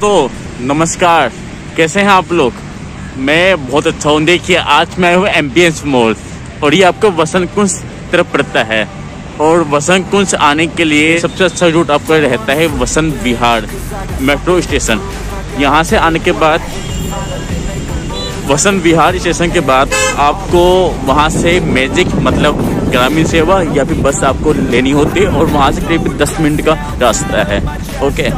दोस्तों, नमस्कार। कैसे हैं आप लोग? मैं बहुत अच्छा हूँ। देखिए, आज मैं हूँ एम्बियंस मॉल और ये आपको वसंत कुंज तरफ़ पड़ता है। और वसंत कुंज आने के लिए सबसे अच्छा रूट आपका रहता है वसंत विहार मेट्रो स्टेशन यहाँ से आने के बाद, वसंत विहार स्टेशन के बाद आपको वहाँ से मैजिक मतलब ग्रामीण सेवा या फिर बस आपको लेनी होती है और वहाँ से करीब दस मिनट का रास्ता है। ओके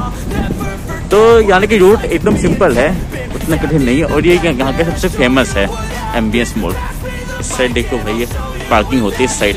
तो यानी कि रूट एकदम सिंपल है, उतना कठिन नहीं है। और ये यहाँ का सबसे फ़ेमस है एम बी एस मोड इस साइड देखो भैया पार्किंग होती है इस side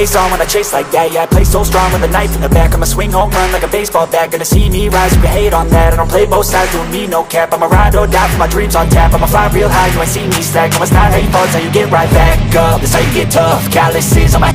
face on when I chase like that Yeah, I play so strong with a knife in the back. I'ma swing home run like a baseball bat. Gonna see me rise, you can hate on that. I don't play both sides, doing me no cap. I'ma ride or die for my dreams on tap. I'ma fly real high, you ain't see me stack No, it's not how you fall, how you get right back up. That's how you get tough, calluses on my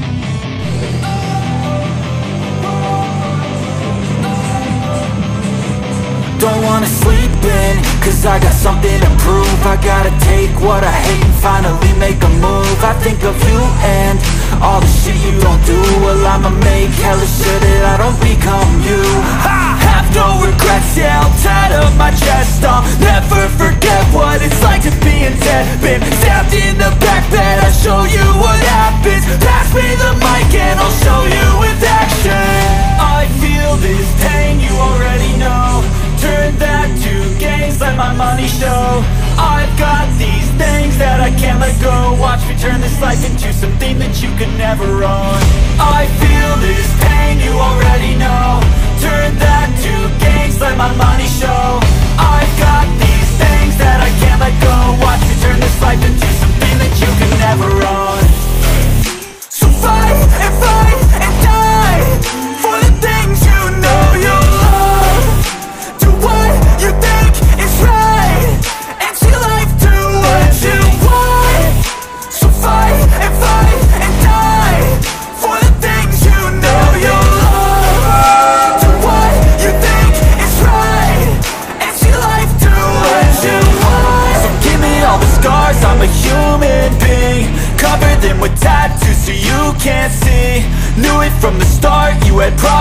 Don't wanna sleep in, cause I got something to prove. I gotta take what I hate and finally make a move. I think of you and all the shit you don't do. Well I'ma make hella sure that I don't become you. I have no regrets, yeah I'll tie up my chest. I'll never forget what it's like to be in debt. Been stabbed in the back bed, I'll show you what happens. Pass me the mic and I'll show you with action. I feel this pain, you already know. Turn that to gains, let my money show. I've got these things that I can't let go. Watch me turn this life into something that could never own I feel this pain, you already know. Turn that to gains, let my money show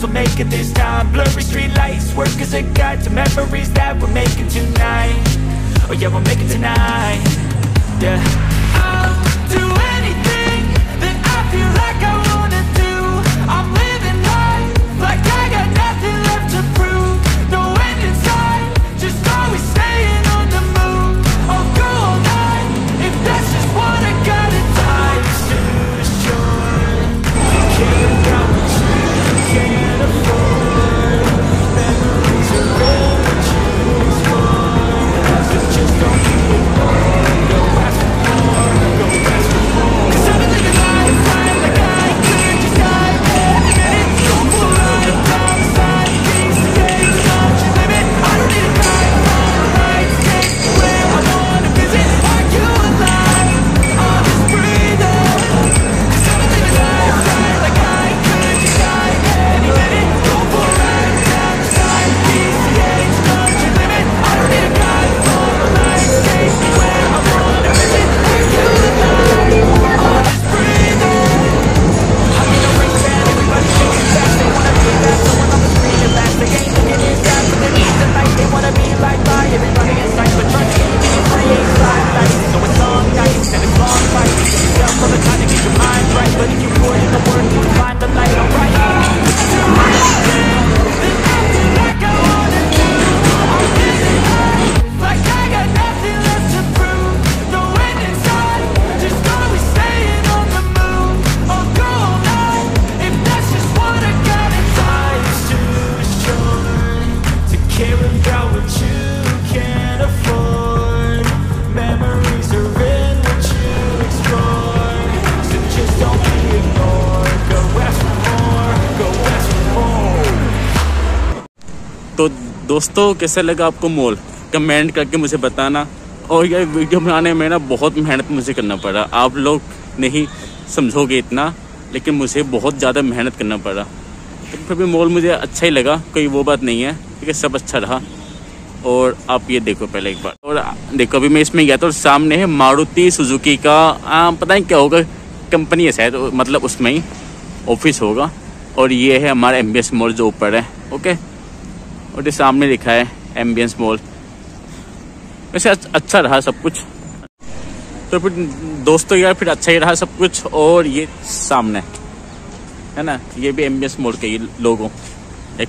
for making this time. Blurry street lights work as a guide to memories that we're making tonight. Oh yeah, we're making tonight. Yeah. दोस्तों कैसा लगा आपको mall? Comment करके मुझे बताना। और यह video बनाने में ना बहुत मेहनत मुझे करना पड़ा। आप लोग नहीं समझोगे इतना लेकिन मुझे बहुत ज़्यादा मेहनत करना पड़ा। लेकिन फिर भी मॉल मुझे अच्छा ही लगा कोई वो बात नहीं है। ठीक है सब अच्छा रहा। और आप ये देखो पहले एक बार। और देखो अभी मैं इसमें गया था और सामने है मारुति सुजुकी का आ, पता नहीं क्या होगा। कंपनी है शायद मतलब उसमें ही ऑफ़िस होगा। और ये है हमारा एमबीएस मॉल जो ऊपर है। ओके? और ये सामने लिखा है एम्बियंस मॉल वैसे अच्छा रहा सब कुछ। तो फिर दोस्तों यार फिर अच्छा ही रहा सब कुछ, और ये सामने। है ना? ये भी एम्बियंस मॉल के ही लोगों। एक